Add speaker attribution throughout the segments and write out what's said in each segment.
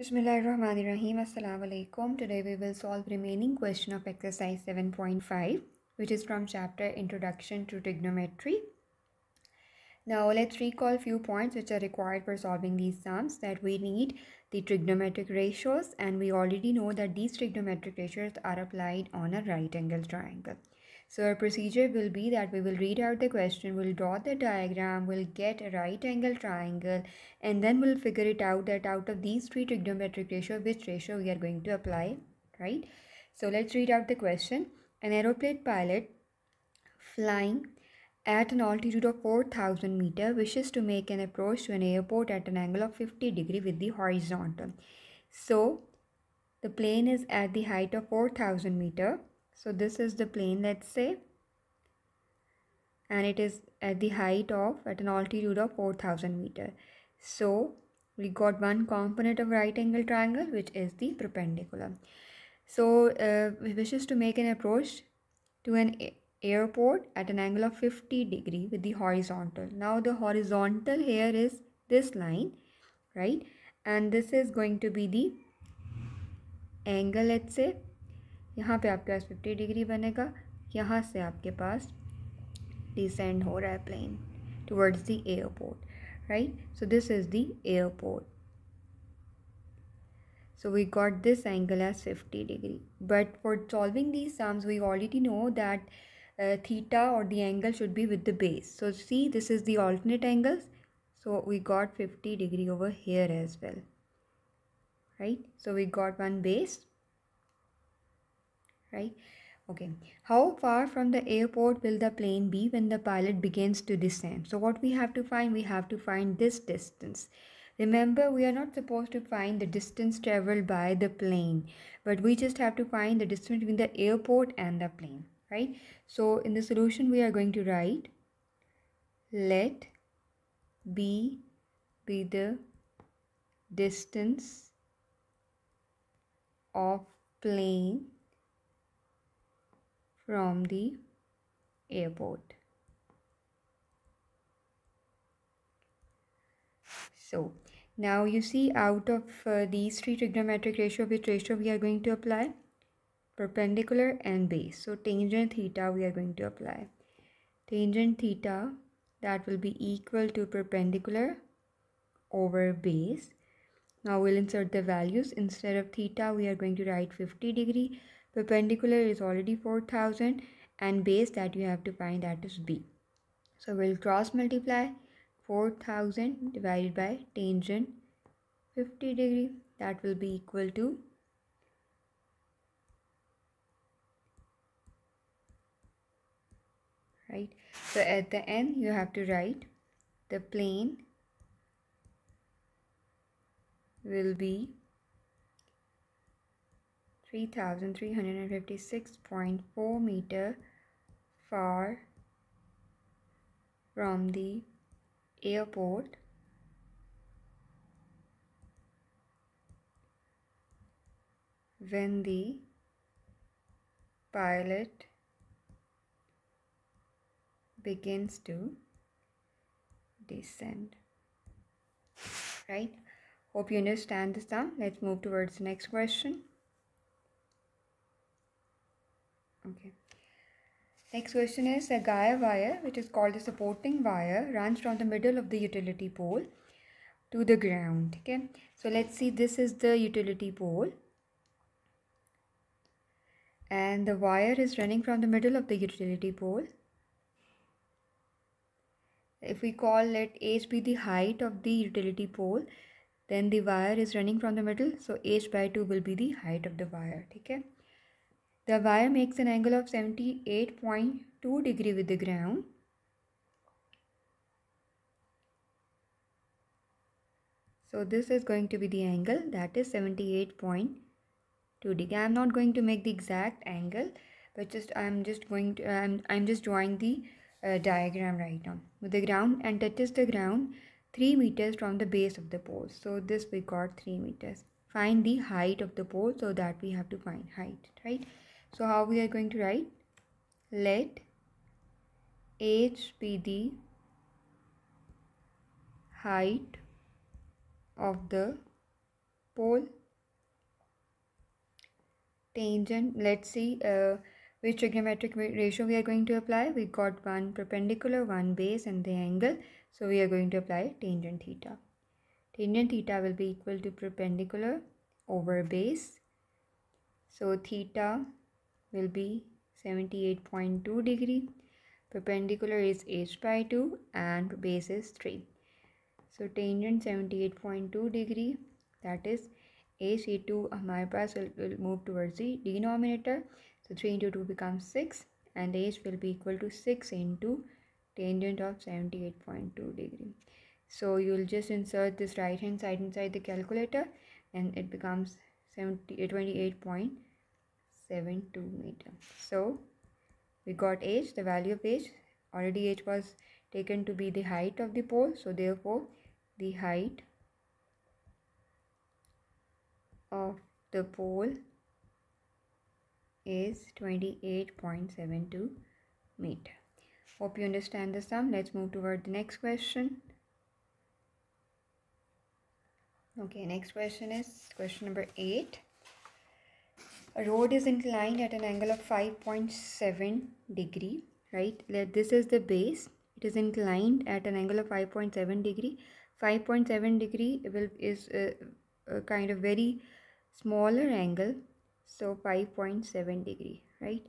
Speaker 1: Bismillahirrahmanirrahim. Assalamu alaikum. Today we will solve remaining question of exercise 7.5 which is from chapter Introduction to Trigonometry. Now let's recall few points which are required for solving these sums that we need the trigonometric ratios and we already know that these trigonometric ratios are applied on a right angle triangle. So our procedure will be that we will read out the question, we'll draw the diagram, we'll get a right angle triangle and then we'll figure it out that out of these three trigonometric ratio, which ratio we are going to apply, right? So let's read out the question. An aeroplane pilot flying at an altitude of 4000 meter wishes to make an approach to an airport at an angle of 50 degree with the horizontal. So the plane is at the height of 4000 meter so this is the plane let's say and it is at the height of at an altitude of 4000 meter. So we got one component of right angle triangle which is the perpendicular. So uh, we wishes to make an approach to an airport at an angle of 50 degree with the horizontal. Now the horizontal here is this line right and this is going to be the angle let's say यहाँ पे आपके पास fifty degree बनेगा यहाँ से आपके पास descend हो रहा है plane towards the airport right so this is the airport so we got this angle as 50 degree but for solving these sums we already know that uh, theta or the angle should be with the base so see this is the alternate angles so we got 50 degree over here as well right so we got one base right? Okay. How far from the airport will the plane be when the pilot begins to descend? So what we have to find we have to find this distance. Remember we are not supposed to find the distance traveled by the plane but we just have to find the distance between the airport and the plane right? So in the solution we are going to write let b be the distance of plane from the airport. So now you see out of uh, these three trigonometric ratio, which ratio we are going to apply? Perpendicular and base. So tangent theta we are going to apply. Tangent theta that will be equal to perpendicular over base. Now we'll insert the values. Instead of theta, we are going to write 50 degree perpendicular is already 4000 and base that you have to find that is b. So we'll cross multiply 4000 divided by tangent 50 degree. That will be equal to right. So at the end you have to write the plane will be 3356.4 meter far from the airport. When the pilot begins to descend. Right? Hope you understand this now. Let's move towards the next question Okay. Next question is a guide wire which is called the supporting wire runs from the middle of the utility pole to the ground. Okay. So let's see this is the utility pole and the wire is running from the middle of the utility pole. If we call let h be the height of the utility pole then the wire is running from the middle so h by 2 will be the height of the wire. Okay. The wire makes an angle of 78.2 degree with the ground. So this is going to be the angle that is 78.2 degree. I am not going to make the exact angle but just I am just going to I'm, I'm just drawing the uh, diagram right now with the ground and touches the ground 3 meters from the base of the pole. So this we got 3 meters. Find the height of the pole so that we have to find height right. So how we are going to write? Let h be the height of the pole. Tangent let's see uh, which trigonometric ratio we are going to apply? We got one perpendicular one base and the angle. So we are going to apply tangent theta. Tangent theta will be equal to perpendicular over base. So theta will be 78.2 degree perpendicular is h by 2 and base is 3 so tangent 78.2 degree that is h e2 हमारे पास will, will move towards the denominator so 3 into 2 becomes 6 and h will be equal to 6 into tangent of 78.2 degree so you'll just insert this right hand side inside the calculator and it becomes 70 28.72 meter. So we got h the value of h already h was taken to be the height of the pole. So therefore the height of the pole is 28.72 meter. Hope you understand the sum. Let's move toward the next question. Okay next question is question number 8 a road is inclined at an angle of 5.7 degree right? This is the base. It is inclined at an angle of 5.7 degree. 5.7 degree will is a, a kind of very smaller angle so 5.7 degree right?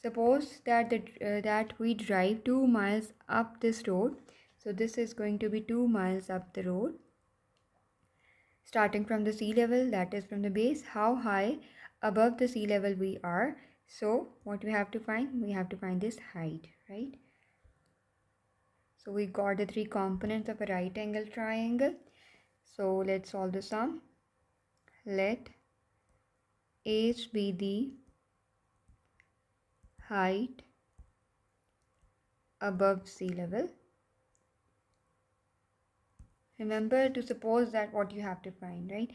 Speaker 1: Suppose that the, uh, that we drive 2 miles up this road. So this is going to be 2 miles up the road. Starting from the sea level that is from the base. How high above the sea level we are. So what we have to find? We have to find this height right? So we got the three components of a right angle triangle. So let's solve the sum. Let h be the height above sea level. Remember to suppose that what you have to find right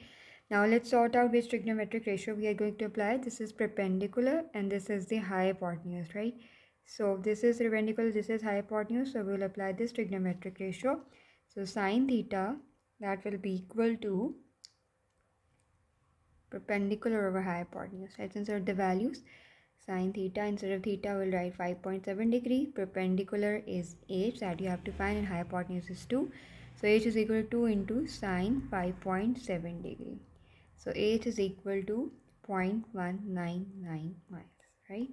Speaker 1: now let's sort out which trigonometric ratio we are going to apply. This is perpendicular and this is the hypotenuse, right? So this is perpendicular, this is hypotenuse. So we'll apply this trigonometric ratio. So sine theta that will be equal to perpendicular over hypotenuse. Let's insert the values. Sine theta instead of theta we'll write 5.7 degree. Perpendicular is h that you have to find and hypotenuse is 2. So h is equal to 2 into sine 5.7 degree. So H is equal to 0.199 miles, right?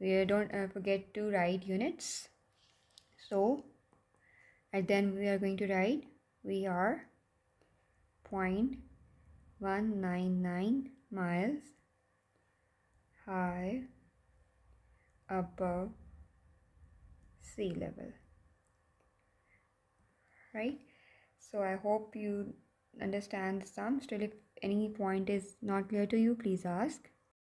Speaker 1: We don't uh, forget to write units. So, and then we are going to write we are 0.199 miles high above sea level right so i hope you understand the sum still if any point is not clear to you please ask